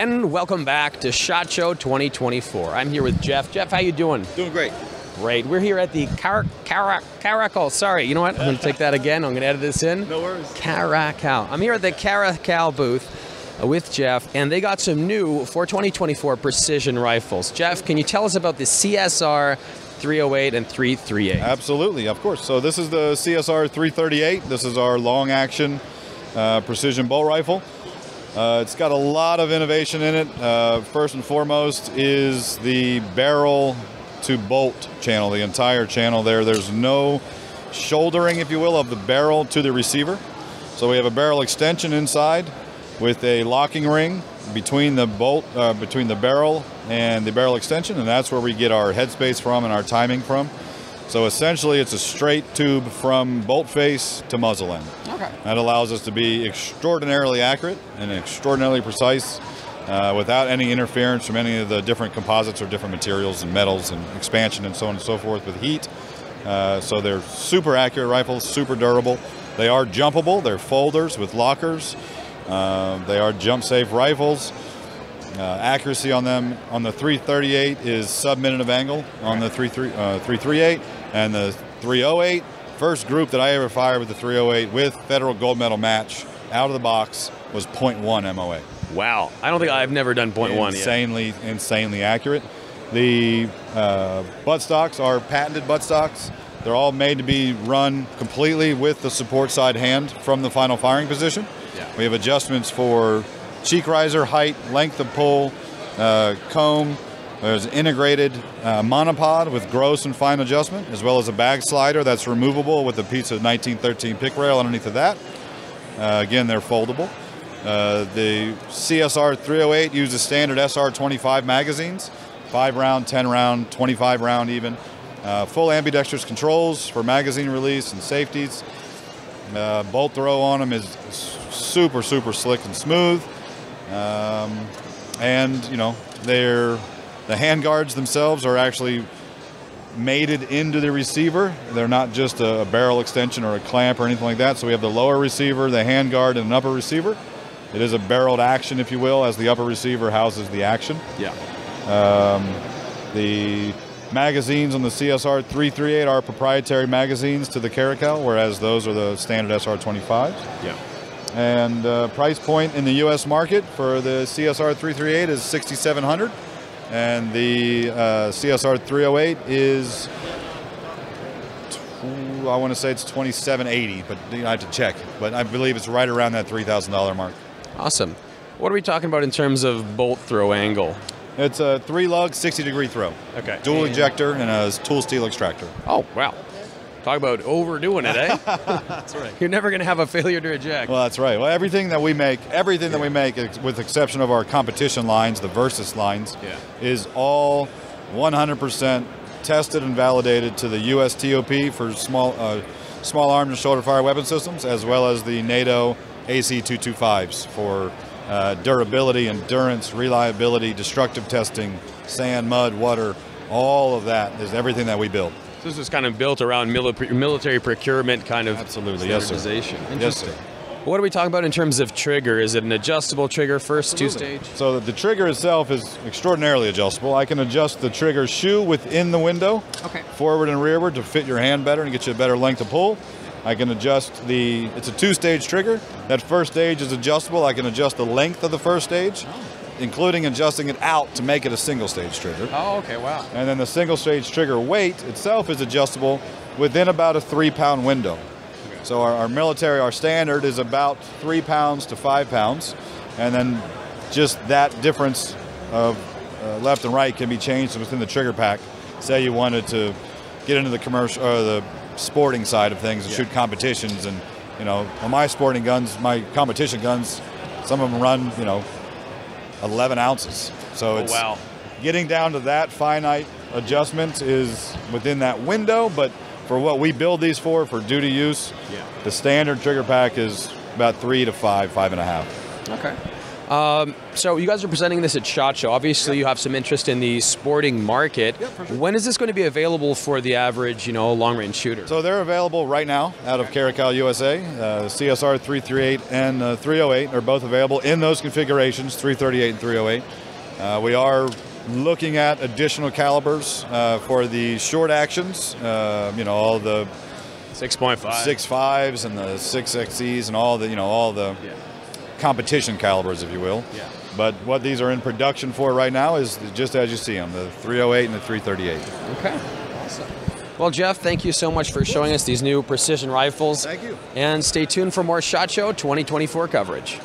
And welcome back to SHOT Show 2024. I'm here with Jeff. Jeff, how you doing? Doing great. Great. We're here at the Car- Cara- Caracal. Sorry, you know what? I'm going to take that again. I'm going to edit this in. No worries. Caracal. I'm here at the Caracal booth uh, with Jeff, and they got some new for 2024 precision rifles. Jeff, can you tell us about the CSR 308 and 338? Absolutely, of course. So this is the CSR 338. This is our long action uh, precision bolt rifle. Uh, it's got a lot of innovation in it. Uh, first and foremost is the barrel to bolt channel, the entire channel there. There's no shouldering, if you will, of the barrel to the receiver. So we have a barrel extension inside with a locking ring between the bolt, uh, between the barrel and the barrel extension, and that's where we get our headspace from and our timing from. So essentially, it's a straight tube from bolt face to muzzle end. Okay. That allows us to be extraordinarily accurate and extraordinarily precise uh, without any interference from any of the different composites or different materials and metals and expansion and so on and so forth with heat. Uh, so they're super accurate rifles, super durable. They are jumpable. They're folders with lockers. Uh, they are jump safe rifles. Uh, accuracy on them on the 338 is sub minute of angle on the 33, uh, 338 and the 308 first group that I ever fired with the 308 with federal gold medal match out of the box was 0.1 MOA. Wow. I don't think I've never done point one yet. Insanely, insanely accurate. The uh, buttstocks are patented buttstocks. They're all made to be run completely with the support side hand from the final firing position. Yeah. We have adjustments for cheek riser, height, length of pull, uh, comb. There's integrated uh, monopod with gross and fine adjustment, as well as a bag slider that's removable with a piece of 1913 pic rail underneath of that. Uh, again, they're foldable. Uh, the CSR 308 uses standard SR 25 magazines, 5 round, 10 round, 25 round even. Uh, full ambidextrous controls for magazine release and safeties. Uh, bolt throw on them is super, super slick and smooth. Um, and, you know, they're, the handguards themselves are actually mated into the receiver. They're not just a, barrel extension or a clamp or anything like that. So we have the lower receiver, the handguard, and an upper receiver. It is a barreled action, if you will, as the upper receiver houses the action. Yeah. Um, the magazines on the CSR 338 are proprietary magazines to the Caracal, whereas those are the standard SR 25s. Yeah. And uh, price point in the U.S. market for the CSR 338 is 6,700, and the uh, CSR 308 is, I want to say it's 2,780, but you know, I have to check. But I believe it's right around that $3,000 mark. Awesome. What are we talking about in terms of bolt throw angle? It's a three lug, 60 degree throw. Okay. Dual And- ejector and a tool steel extractor. Oh, wow. Talk about overdoing it, eh? That's right. You're never going to have a failure to eject. Well, that's right. Well, everything that we make, everything that we make, ex- with exception of our competition lines, the Versus lines, Yeah. is all 100% tested and validated to the USTOP for small, uh, small arms and shoulder fire weapon systems, as well as the NATO AC225s for uh, durability, endurance, reliability, destructive testing, sand, mud, water. All of that is everything that we build. So this is kind of built around mili- military procurement kind of Absolutely, yes, sir. standardization. Yes, sir. Interesting. What are we talking about in terms of trigger? Is it an adjustable trigger first, two stage? So the trigger itself is extraordinarily adjustable. I can adjust the trigger shoe within the window, Okay. forward and rearward to fit your hand better and get you a better length of pull. I can adjust the, it's a two-stage trigger. That first stage is adjustable. I can adjust the length of the first stage, oh. Including adjusting it out to make it a single-stage trigger. Oh, okay, wow. And then the single-stage trigger weight itself is adjustable within about a three-pound window. So our, our military, our standard is about three pounds to five pounds, and then just that difference of uh, left and right can be changed within the trigger pack. Say you wanted to get into the commercial or the sporting side of things and shoot competitions, and you know, on my sporting guns, my competition guns, some of them run, you know, 11 ounces. So Oh, it's wow. getting down to that finite adjustment is within that window, but for what we build these for, for duty use, Yeah. the standard trigger pack is about three to five, five and a half. Okay. So you guys are presenting this at SHOT Show. Obviously, you have some interest in the sporting market. Yep, for sure. When is this going to be available for the average, you know, long-range shooter? So they're available right now out of Caracal USA. Uh, CSR 338 and uh, 308 are both available in those configurations, 338 and 308. Uh, we are looking at additional calibers uh, for the short actions. Uh, you know, all the 6.5. six fives and the six XEs and all the you know all the competition calibers, if you will. Yeah. But what these are in production for right now is just as you see them, the 308 and the 338. Okay. Awesome. Well, Jeff, thank you so much for showing us these new precision rifles. Thank you. And stay tuned for more SHOT Show 2024 coverage.